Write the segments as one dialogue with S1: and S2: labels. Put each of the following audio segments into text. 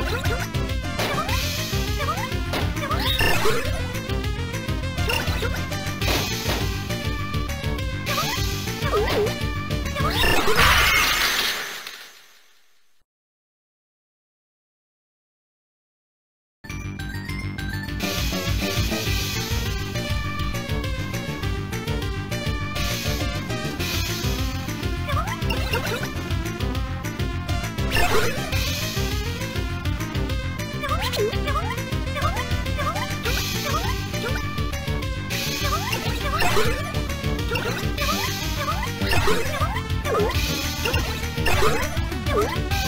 S1: Thank you. What?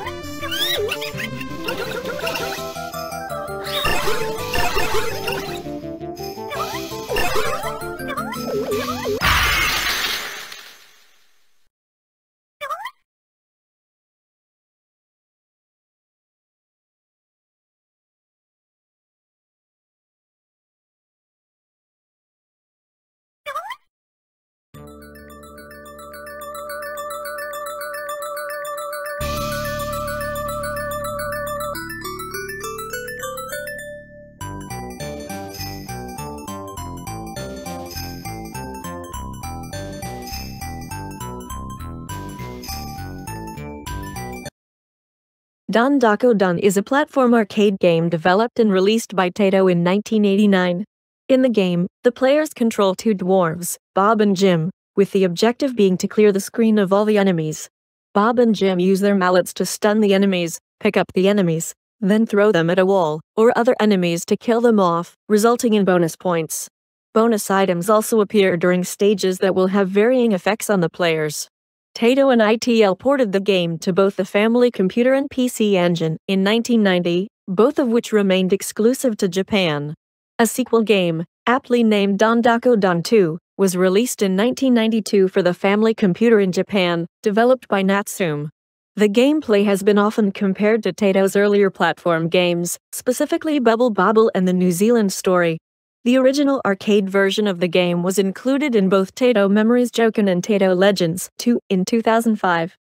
S1: Don Doko Don is a platform arcade game developed and released by Taito in 1989. In the game, the players control two dwarves, Bob and Jim, with the objective being to clear the screen of all the enemies. Bob and Jim use their mallets to stun the enemies, pick up the enemies, then throw them at a wall or other enemies to kill them off, resulting in bonus points. Bonus items also appear during stages that will have varying effects on the players. Taito and ITL ported the game to both the Family Computer and PC Engine in 1990, both of which remained exclusive to Japan. A sequel game, aptly named Don Doko Don 2, was released in 1992 for the Family Computer in Japan, developed by Natsume. The gameplay has been often compared to Taito's earlier platform games, specifically Bubble Bobble and the New Zealand Story. The original arcade version of the game was included in both Taito Memories Jōkan and Taito Legends 2 in 2005.